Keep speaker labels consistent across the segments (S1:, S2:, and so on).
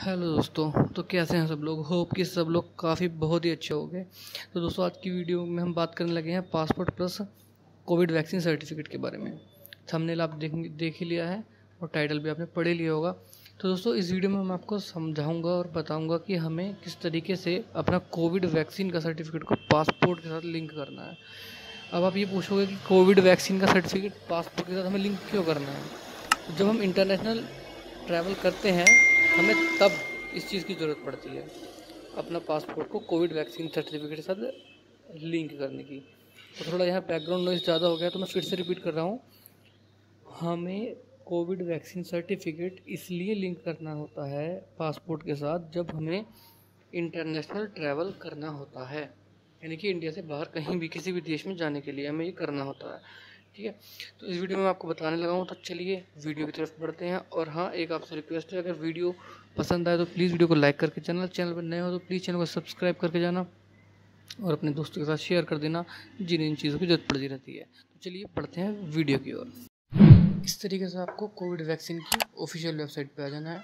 S1: Hello दोस्तों तो कैसे हैं सब लोग? होप कि सब लोग काफ़ी बहुत ही अच्छे हो गए तो दोस्तों, आज की वीडियो में हम बात करने लगे हैं passport plus covid vaccine certificate के बारे में। थंबनेल आप देख देख ही लिया है और टाइटल भी आपने पढ़ लिया होगा। तो दोस्तों, इस वीडियो में मैं आपको समझाऊँगा और बताऊँगा कि हमें किस तरीके से अपना कोविड वैक्सीन का सर्टिफिकेट को पासपोर्ट के साथ लिंक करना है। अब आप ये पूछोगे कि कोविड वैक्सीन का सर्टिफिकेट पासपोर्ट के साथ हमें लिंक क्यों करना है? जब हम इंटरनेशनल ट्रैवल करते हैं हमें तब इस चीज़ की ज़रूरत पड़ती है, अपना पासपोर्ट को कोविड वैक्सीन सर्टिफिकेट के साथ लिंक करने की। तो थोड़ा यहाँ बैकग्राउंड नॉइज़ ज़्यादा हो गया तो मैं फिर से रिपीट कर रहा हूँ। हमें कोविड वैक्सीन सर्टिफिकेट इसलिए लिंक करना होता है पासपोर्ट के साथ जब हमें इंटरनेशनल ट्रैवल करना होता है। यानी कि इंडिया से बाहर कहीं भी किसी भी देश में जाने के लिए हमें ये करना होता है। ठीक है? तो इस वीडियो में आपको बताने लगा हूँ तो चलिए वीडियो की तरफ़ बढ़ते हैं। और हाँ एक आपसे रिक्वेस्ट है, अगर वीडियो पसंद आए तो प्लीज़ वीडियो को लाइक करके चैनल चैनल पर नए हो तो प्लीज़ चैनल को सब्सक्राइब करके जाना और अपने दोस्तों के साथ शेयर कर देना जिन इन चीज़ों की ज़रूरत पड़ती रहती है। तो चलिए पढ़ते हैं वीडियो की ओर। इस तरीके से आपको कोविड वैक्सीन की ऑफिशियल वेबसाइट पर आ जाना है।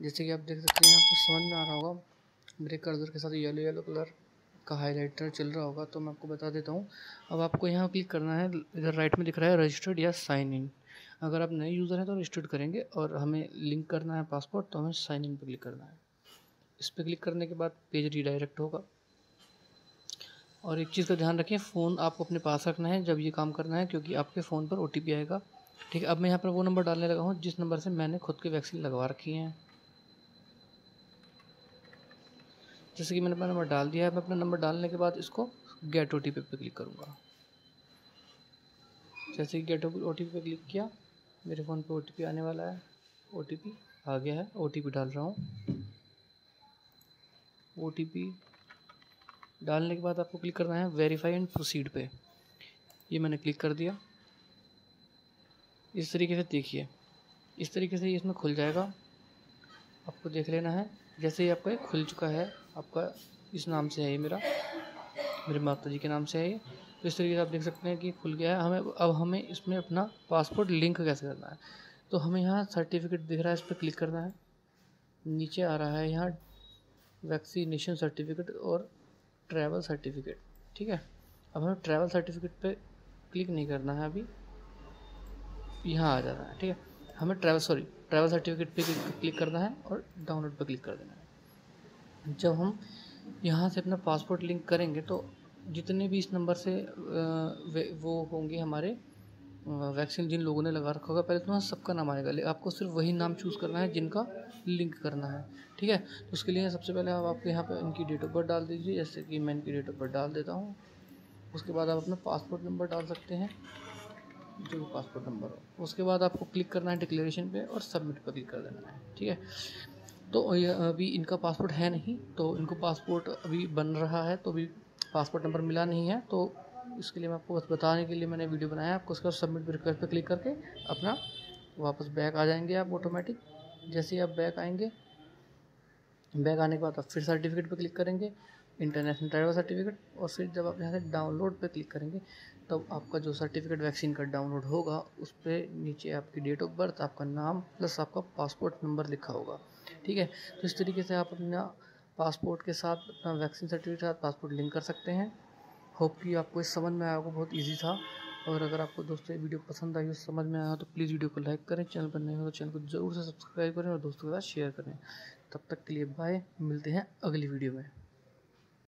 S1: जैसे कि आप देख सकते हैं आपको समझ में आ रहा होगा, मेरे कर्जर के साथ येलो येलो कलर का हाईलाइटर चल रहा होगा तो मैं आपको बता देता हूँ। अब आपको यहाँ क्लिक करना है, इधर राइट में दिख रहा है रजिस्टर्ड या साइन इन अगर आप नए यूज़र हैं तो रजिस्टर्ड करेंगे और हमें लिंक करना है पासपोर्ट तो हमें साइन इन पर क्लिक करना है। इस पर क्लिक करने के बाद पेज रीडायरेक्ट होगा। और एक चीज़ का ध्यान रखें फ़ोन आपको अपने पास रखना है जब ये काम करना है, क्योंकि आपके फ़ोन पर ओटीपी आएगा। ठीक है, अब मैं यहाँ पर वो नंबर डालने लगा हूँ, जिस नंबर से मैंने खुद की वैक्सीन लगवा रखी है। जैसे कि मैंने अपना नंबर डाल दिया है, मैं अपना नंबर डालने के बाद इसको गेट ओ टी पी पर क्लिक करूँगा। जैसे कि गेट ओ टी पी पे क्लिक किया, मेरे फ़ोन पे ओ टी पी आने वाला है। ओ टी पी आ गया है ओ टी पी डाल रहा हूँ। ओ टी पी डालने के बाद आपको क्लिक करना है वेरीफाई एंड प्रोसीड पे। ये मैंने क्लिक कर दिया। इस तरीके से देखिए, इस तरीके से ये इसमें खुल जाएगा। आपको देख लेना है, जैसे ही आपका खुल चुका है आपका इस नाम से है ये मेरा, मेरे माता जी के नाम से है ये। तो इस तरीके से आप देख सकते हैं कि खुल गया है। हमें, अब हमें इसमें अपना पासपोर्ट लिंक कैसे करना है? तो हमें यहाँ सर्टिफिकेट दिख रहा है, इस पर क्लिक करना है। नीचे आ रहा है यहाँ वैक्सीनेशन सर्टिफिकेट और ट्रैवल सर्टिफिकेट, ठीक है? अब हमें ट्रैवल सर्टिफिकेट पे क्लिक नहीं करना है अभी। यहाँ आ जाना है, ठीक है? हमें ट्रैवल, सॉरी, ट्रैवल सर्टिफिकेट पे क्लिक करना है और डाउनलोड पे क्लिक कर देना है। जब हम यहाँ से अपना पासपोर्ट लिंक करेंगे तो जितने भी इस नंबर से वो होंगे हमारे वैक्सीन जिन लोगों ने लगा रखा होगा, पहले तो वहाँ सबका नाम आएगा आपको सिर्फ़ वही नाम चूज़ करना है जिनका लिंक करना है, ठीक है? तो उसके लिए सबसे पहले आप आपके यहाँ पे इनकी डेट ऑफ़ बर्थ डाल दीजिए, जैसे कि मैं इनकी डेट ऑफ़ बर्थ डाल देता हूँ। उसके बाद आप अपना पासपोर्ट नंबर डाल सकते हैं, जो पासपोर्ट नंबर हो। उसके बाद आपको क्लिक करना है डिक्लेरेशन पे और सबमिट पर क्लिक कर देना है, ठीक है? तो अभी इनका पासपोर्ट है नहीं तो इनको पासपोर्ट अभी बन रहा है तो अभी पासपोर्ट नंबर मिला नहीं है तो इसके लिए मैं आपको बस बताने के लिए मैंने वीडियो बनाया आपको उसका सबमिट रिक्वेस्ट पर क्लिक करके अपना वापस बैक आ जाएँगे आप ऑटोमेटिक जैसे ही आप बैक आएँगे बैक आने के बाद आप फिर सर्टिफिकेट पर क्लिक करेंगे इंटरनेशनल ट्रैवल सर्टिफिकेट और फिर जब आप यहाँ से डाउनलोड पर क्लिक करेंगे, तब आपका जो सर्टिफिकेट वैक्सीन का डाउनलोड होगा, उस पर नीचे आपकी डेट ऑफ़ बर्थ आपका नाम प्लस आपका पासपोर्ट नंबर लिखा होगा। ठीक है? तो इस तरीके से आप अपना पासपोर्ट के साथ, अपना वैक्सीन सर्टिफिकेट के साथ पासपोर्ट लिंक कर सकते हैं। होप कि आपको इस समझ में आया होगा, बहुत ईजी था। और अगर आपको दोस्तों ये वीडियो पसंद आई हो, समझ में आया तो प्लीज़ वीडियो को लाइक करें चैनल पर नहीं हो तो चैनल को ज़रूर से सब्सक्राइब करें और दोस्तों के साथ शेयर करें। तब तक के लिए बाय मिलते हैं अगली वीडियो में।